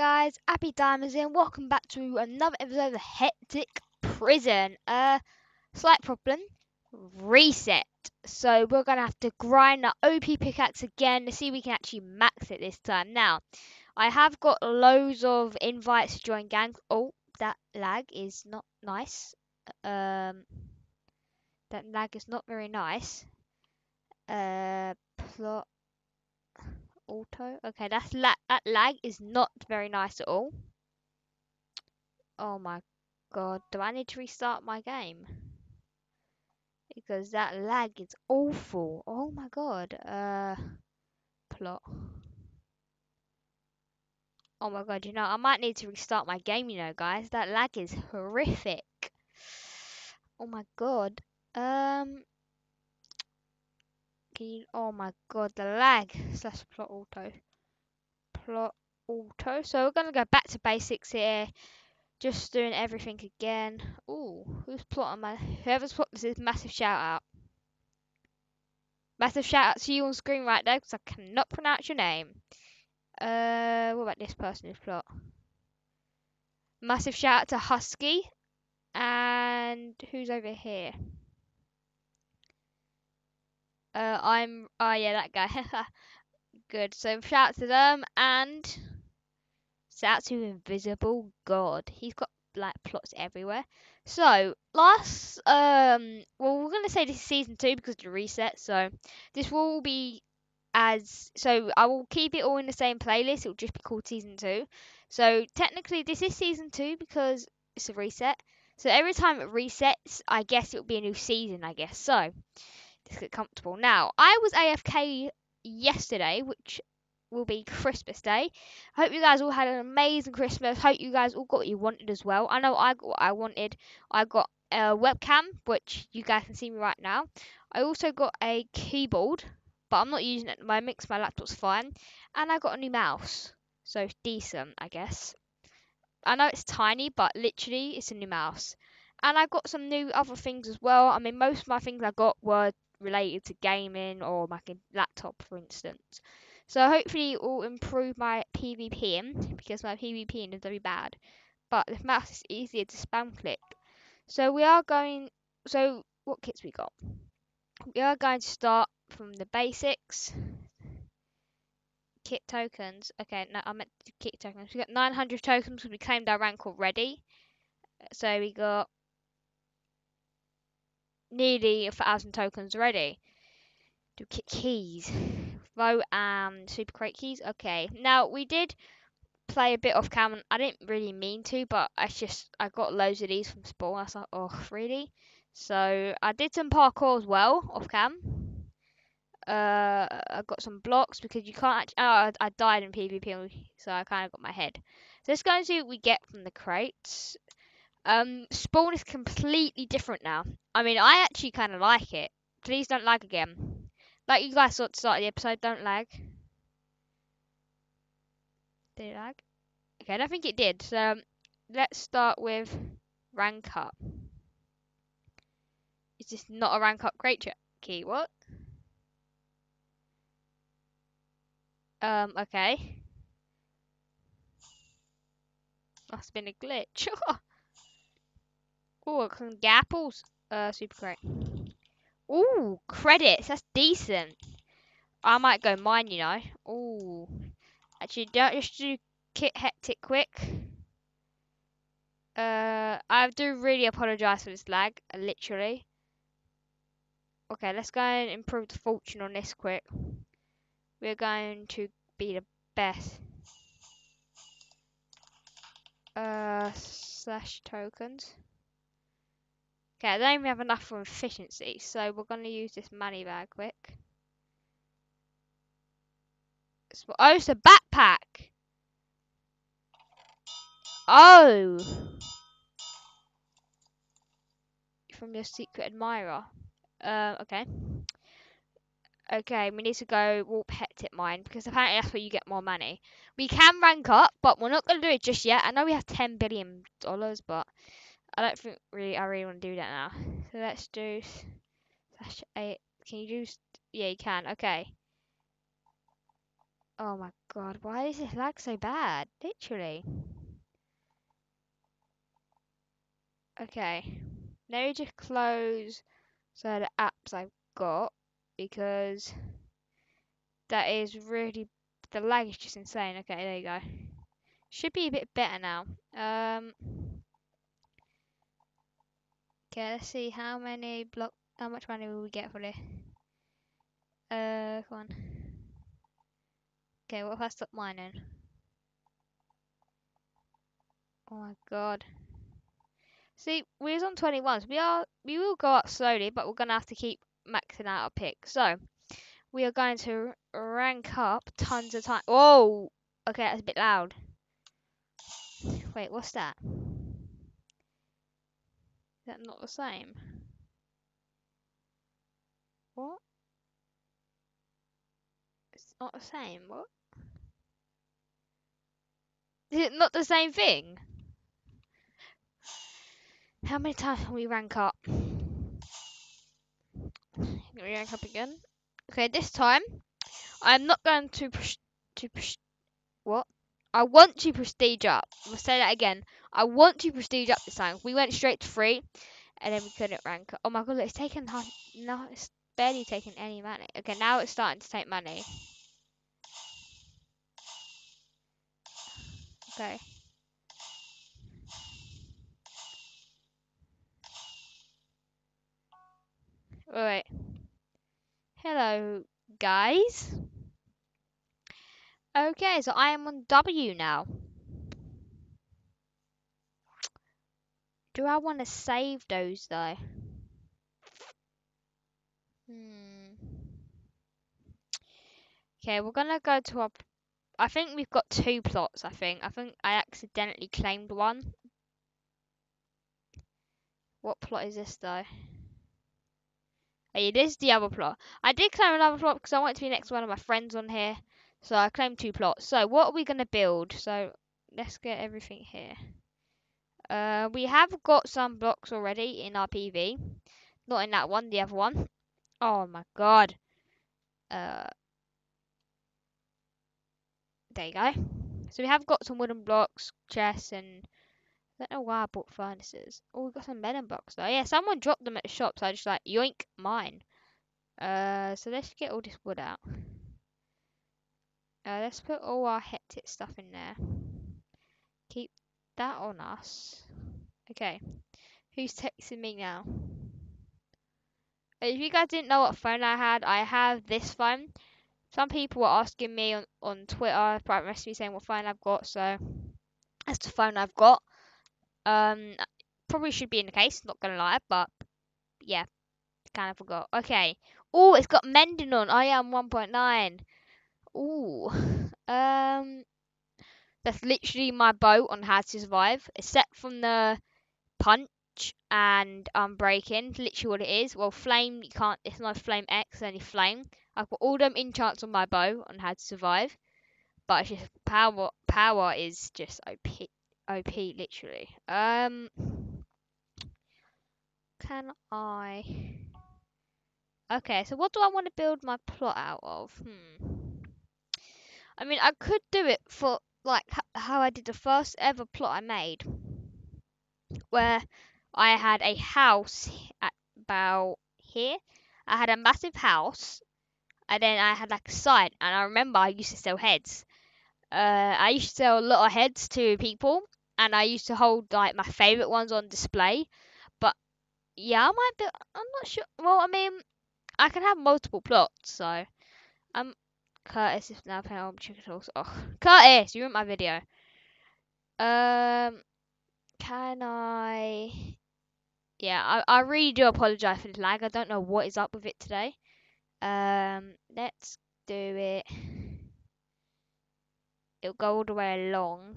guys, Abby Diamonds in. Welcome back to another episode of Hexic Prison. Uh, slight problem, reset. So we're gonna have to grind the OP pickaxe again to see if we can actually max it this time. Now, I have got loads of invites to join gangs. Oh, that lag is not nice. Um, that lag is not very nice. Uh, plot auto. Okay, that's la that lag is not very nice at all. Oh my god, do I need to restart my game? Because that lag is awful. Oh my god. Uh plot. Oh my god, you know, I might need to restart my game, you know, guys. That lag is horrific. Oh my god. Um oh my god, the lag slash plot auto. Plot auto. So we're gonna go back to basics here. Just doing everything again. Ooh, who's plotting my whoever's plot this is massive shout out. Massive shout out to you on screen right now because I cannot pronounce your name. Uh what about this person who's plot? Massive shout out to Husky. And who's over here? Uh, I'm. Oh yeah, that guy. Good. So shout out to them and shout out to Invisible God. He's got like plots everywhere. So last, um, well, we're gonna say this is season two because of the reset. So this will be as so I will keep it all in the same playlist. It'll just be called season two. So technically, this is season two because it's a reset. So every time it resets, I guess it'll be a new season. I guess so get comfortable. Now, I was AFK yesterday, which will be Christmas Day. Hope you guys all had an amazing Christmas. Hope you guys all got what you wanted as well. I know I got what I wanted. I got a webcam, which you guys can see me right now. I also got a keyboard, but I'm not using it at the moment because my laptop's fine. And I got a new mouse, so decent, I guess. I know it's tiny, but literally it's a new mouse. And I got some new other things as well. I mean, most of my things I got were related to gaming or my laptop, for instance. So hopefully it will improve my PvPing because my PvPing is very bad. But the mouse is easier to spam click. So we are going. So what kits we got? We are going to start from the basics. Kit tokens. Okay, no, I meant kit tokens. We got 900 tokens because we claimed our rank already. So we got nearly a thousand tokens already. Do keys. Vote and super crate keys. Okay. Now we did play a bit off cam. I didn't really mean to, but I just I got loads of these from spawn. I was like, oh really? So I did some parkour as well off cam. Uh, I got some blocks because you can't. Actually, oh, I, I died in PvP, so I kind of got my head. So let's go and see what we get from the crates. Um, Spawn is completely different now. I mean, I actually kind of like it. Please don't lag again. Like you guys saw at the start of the episode, don't lag. Did it lag? Okay, I don't think it did. So, um, let's start with rank up. Is this not a rank up great key? What? Um, okay. Must have been a glitch. Oh, apples. Uh, super great. Ooh, credits. That's decent. I might go mine, you know. Ooh. Actually, don't just do kit hexic quick. Uh, I do really apologise for this lag, literally. Okay, let's go and improve the fortune on this quick. We're going to be the best. Uh, slash tokens. Okay, don't even have enough for efficiency, so we're going to use this money bag quick. Oh, it's a backpack! Oh! From your secret admirer. Uh, okay. Okay, we need to go warp hexic mine because apparently that's where you get more money. We can rank up, but we're not going to do it just yet. I know we have $10 billion, but I don't think really I really want to do that now. So let's do slash eight. Can you do? Yeah, you can. Okay. Oh my God, why is this lag so bad? Literally. Okay. Now me just close so the apps I've got because that is really the lag is just insane. Okay, there you go. Should be a bit better now. Um Okay, let's see how many block how much money will we get for this? Uh come on. Okay, what if I stop mining? Oh my god. See, we was on 21s. We are we will go up slowly, but we're gonna have to keep maxing out our pick. So we are going to rank up tons of time. Whoa! Okay, that's a bit loud. Wait, what's that? That not the same? What? It's not the same. What? Is it not the same thing? How many times can we rank up? Can we rank up again? Okay, this time I'm not going to push to push. What? I want to prestige up. I'll say that again. I want to prestige up this time. We went straight to three, and then we couldn't rank. Oh my god, it's taken no, it's barely taking any money. Okay, now it's starting to take money. Okay. Alright. Hello, guys. Okay, so I am on W now. Do I want to save those though? Hmm. Okay, we're gonna go to our. I think we've got two plots. I think. I think I accidentally claimed one. What plot is this though? It is the other plot. I did claim another plot because I want to be next to one of my friends on here. So I claim two plots. So what are we gonna build? So let's get everything here. Uh, we have got some blocks already in our PV. Not in that one, the other one. Oh my god. Uh, there you go. So we have got some wooden blocks, chests, and I don't know why I bought furnaces. Oh, we got some melon blocks though. Yeah, someone dropped them at the shop, so I just like yoink mine. Uh, so let's get all this wood out. Uh, let's put all our hexic stuff in there. Keep that on us. Okay, who's texting me now? If you guys didn't know what phone I had, I have this phone. Some people were asking me on, on Twitter, private message saying what phone I've got, so that's the phone I've got. Um, probably should be in the case, not gonna lie, but yeah, kind of forgot. Okay. Oh, it's got mending on. I am 1.9. Ooh. Um, that's literally my boat on how to survive, except from the punch and um breaking. Literally what it is. Well, flame you can't. It's not flame X, only flame. I've got all them enchants on my bow on how to survive, but it's just power. Power is just OP. OP literally. Um, can I? Okay, so what do I want to build my plot out of? Hmm. I mean, I could do it for like how I did the first ever plot I made, where I had a house at about here. I had a massive house, and then I had like a side, and I remember I used to sell heads. Uh, I used to sell a lot of heads to people, and I used to hold like my favorite ones on display. But yeah, I might be. I'm not sure. Well, I mean, I can have multiple plots, so um, Curtis is now playing on chicken sauce. Oh, Curtis, you ruined my video. Um, can I? Yeah, I I really do apologize for the lag. I don't know what is up with it today. Um, let's do it. It'll go all the way along.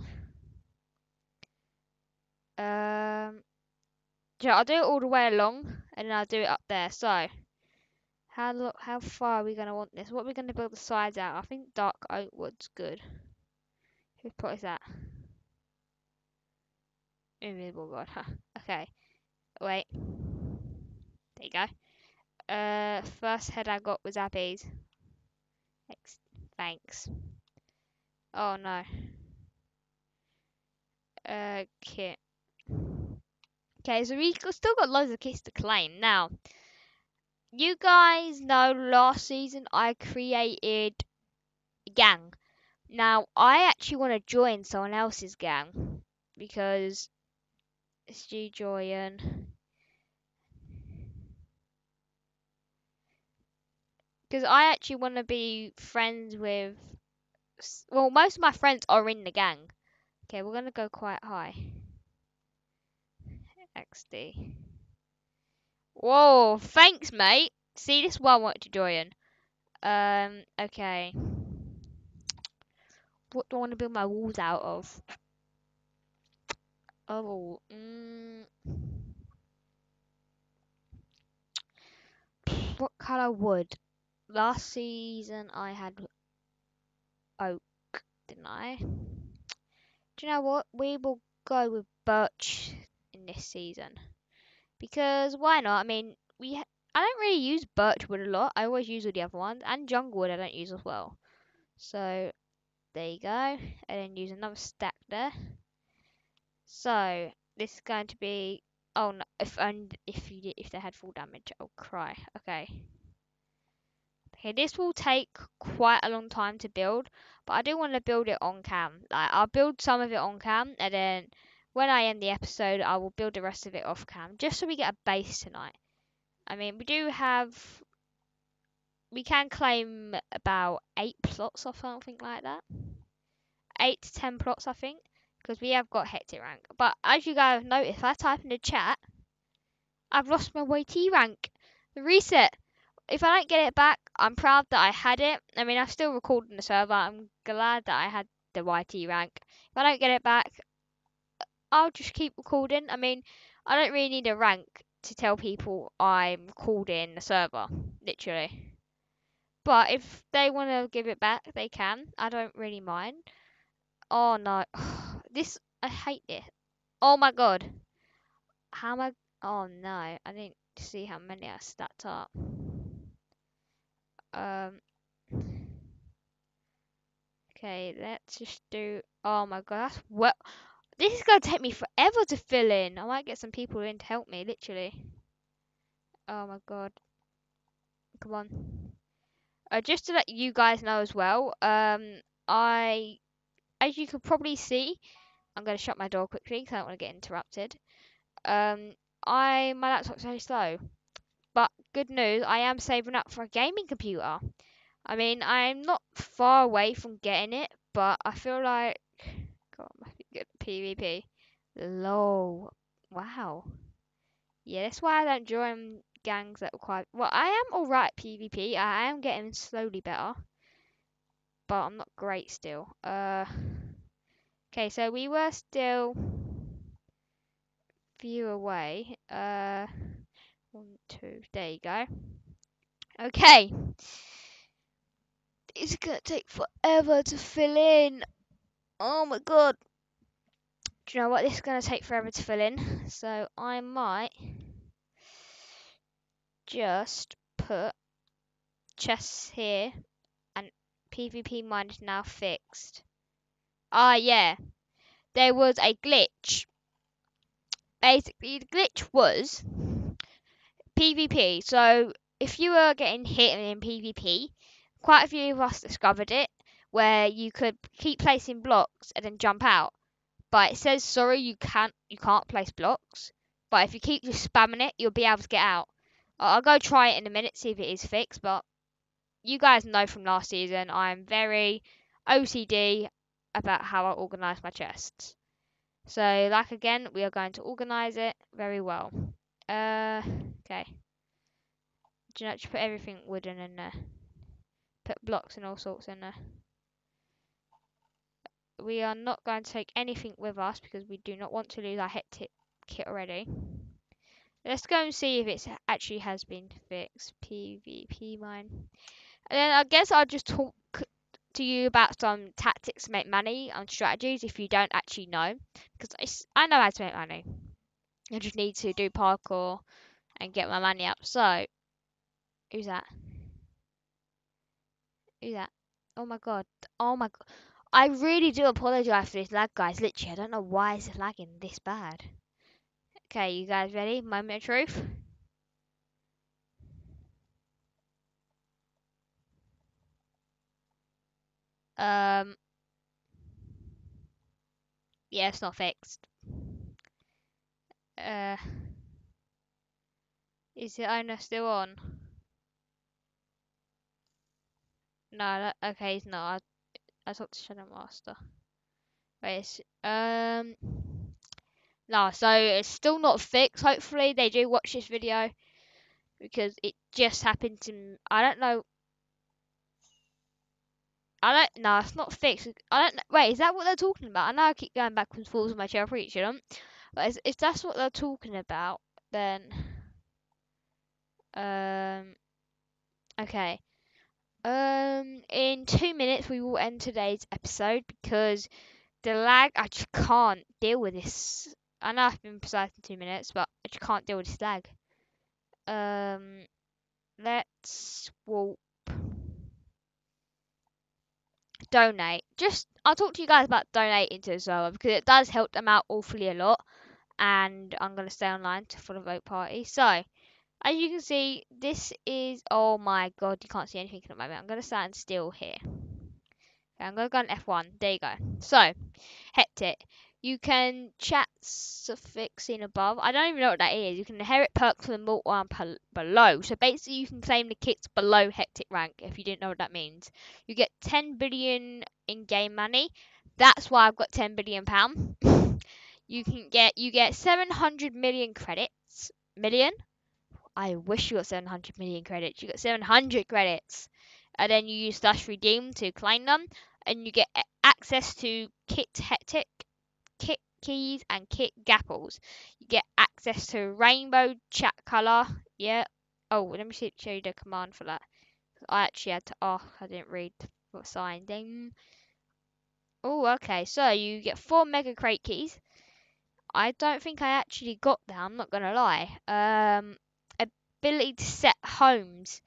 Um, yeah, I'll do it all the way along, and then I'll do it up there. So, how lo- how far are we gonna want this? What are we gonna build the sides out? I think dark oak wood's good. Whose put that? Invisible god. Huh. Okay. Wait. There you go. Uh, first head I got was Abby's. Thanks. Thanks. Oh no. Okay. Okay, so we still got loads of kits to claim. Now, you guys know last season I created a gang. Now, I actually want to join someone else's gang because it's you join. Because I actually want to be friends with. Well, most of my friends are in the gang. Okay, we're gonna go quite high. XD. Whoa, thanks, mate. See, this one wanted to join. Um, okay. What do I want to build my walls out of? Oh, mm. What colour wood? Last season I had oak, didn't I? Do you know what? We will go with birch in this season. Because why not? I mean, we I don't really use birch wood a lot. I always use all the other ones. And jungle wood I don't use as well. So, there you go. And then use another stack there. So, this is going to be... Oh, no. If, and if, you did, if they had full damage, I'll cry. Okay. Okay, this will take quite a long time to build, but I do want to build it on cam. Like, I'll build some of it on cam, and then when I end the episode, I will build the rest of it off cam, just so we get a base tonight. I mean, we do have, we can claim about eight plots or something like that. Eight to ten plots, I think, because we have got hexic rank. But as you guys have noticed, if I type in the chat, I've lost my YT rank. The reset. If I don't get it back, I'm proud that I had it. I mean, I'm still recording the server. I'm glad that I had the YT rank. If I don't get it back, I'll just keep recording. I mean, I don't really need a rank to tell people I'm recording the server, literally. But if they want to give it back, they can. I don't really mind. Oh no, this I hate it. Oh my god, how am I? Oh no, I didn't see how many I stacked up. Um. Okay, let's just do. Oh my god, that's well. This is gonna take me forever to fill in. I might get some people in to help me, literally. Oh my god. Come on. Uh, just to let you guys know as well, um, I, as you can probably see, I'm gonna shut my door quickly because I don't want to get interrupted. Um, I my laptop's very slow, but good news, I am saving up for a gaming computer. I mean, I'm not far away from getting it, but I feel like, God, I must be good at PvP. Low. Wow. Yeah, that's why I don't join gangs that require. Well, I am alright PvP. I am getting slowly better, but I'm not great still. Uh. Okay, so we were still few away. Uh, one, two. There you go. Okay. It's gonna take forever to fill in. Oh my god. Do you know what? This is gonna take forever to fill in. So I might just put chests here and PvP mine is now fixed. Ah yeah. There was a glitch. Basically the glitch was PvP. So if you were getting hit in PvP, quite a few of us discovered it where you could keep placing blocks and then jump out. But it says sorry you can't you can't place blocks. But if you keep just spamming it, you'll be able to get out. I'll go try it in a minute, see if it is fixed, but you guys know from last season I'm very OCD about how I organise my chests. So like again, we are going to organise it very well. Uh okay. Do you know, just put everything wooden in there put blocks and all sorts in there. We are not going to take anything with us because we do not want to lose our het kit already. Let's go and see if it actually has been fixed. PvP mine. And then I guess I'll just talk to you about some tactics to make money and strategies if you don't actually know. Because I know how to make money. I just need to do parkour and get my money up. So, who's that? Who's that? Oh my god. Oh my god. I really do apologize for this lag, guys. Literally, I don't know why it's lagging this bad. Okay, you guys ready? Moment of truth. Um. Yeah, it's not fixed. Uh. Is the owner still on? No, that, okay, he's not. I, talked to Shadow Master. Wait, um. No, so it's still not fixed. Hopefully, they do watch this video because it just happened to. I don't know. I don't. No, it's not fixed. I don't. Wait, is that what they're talking about? I know I keep going backwards and forwards with my chair. Probably shouldn't. But if, if that's what they're talking about, then. Um. Okay. Um. In two minutes, we will end today's episode because the lag. I just can't deal with this. I know I've been precise in two minutes, but I just can't deal with this lag. Um. Let's walk. donate. Just I'll talk to you guys about donating to server because it does help them out awfully a lot. And I'm gonna stay online to for the vote party. So as you can see, this is oh my god, you can't see anything at the moment. I'm gonna stand still here. Okay, I'm gonna go on F1. There you go. So hexic. You can chat suffixing above. I don't even know what that is. You can inherit perks from the mortal one below. So basically, you can claim the kits below hexic rank. If you didn't know what that means, you get 10 billion in-game money. That's why I've got 10 billion pound. you can get you get 700 million credits. Million. I wish you got 700 million credits. You got 700 credits, and then you use slash redeem to claim them, and you get access to kit hexic kit keys and kit gapples. You get access to rainbow chat color. Yeah. Oh, let me show you the command for that. I actually had to. Oh, I didn't read what sign. Ding. Oh, okay. So you get four mega crate keys. I don't think I actually got that. I'm not gonna lie. Um, ability to set homes.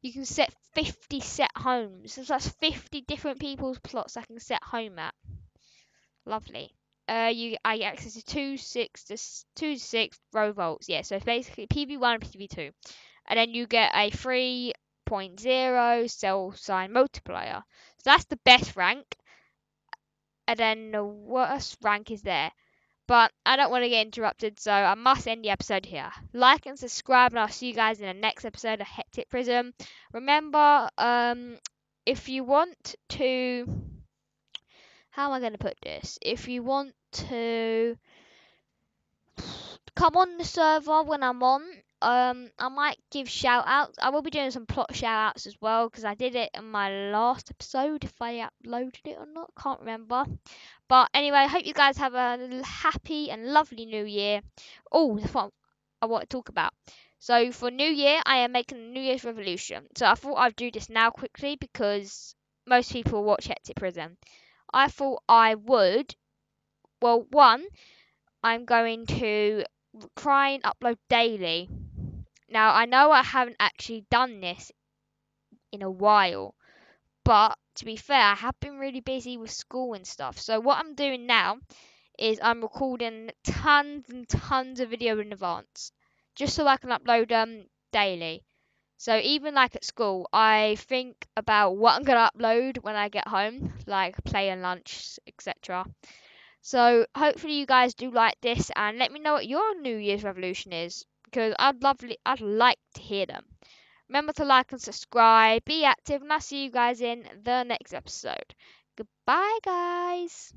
You can set 50 set homes. So that's 50 different people's plots I can set home at. Lovely uh, you I get access to two six to two six row vaults. Yeah, so basically PV one and PV two, and then you get a three point zero cell sign multiplier. So that's the best rank, and then the worst rank is there. But I don't want to get interrupted, so I must end the episode here. Like and subscribe, and I'll see you guys in the next episode of Hexic Prison. Remember, um, if you want to how am I going to put this? If you want to come on the server when I'm on, um, I might give shout outs. I will be doing some plot shout outs as well because I did it in my last episode. If I uploaded it or not, can't remember. But anyway, I hope you guys have a happy and lovely new year. Oh, that's what I want to talk about. So for New Year, I am making a New Year's Revolution. So I thought I'd do this now quickly because most people watch Hexic Prison. I thought I would. Well, one, I'm going to try and upload daily. Now, I know I haven't actually done this in a while, but to be fair, I have been really busy with school and stuff. So, what I'm doing now is I'm recording tons and tons of video in advance just so I can upload them daily. So even like at school, I think about what I'm gonna upload when I get home, like play and lunch, etc. So hopefully you guys do like this, and let me know what your New Year's resolution is because I'd lovely, I'd like to hear them. Remember to like and subscribe, be active, and I'll see you guys in the next episode. Goodbye, guys.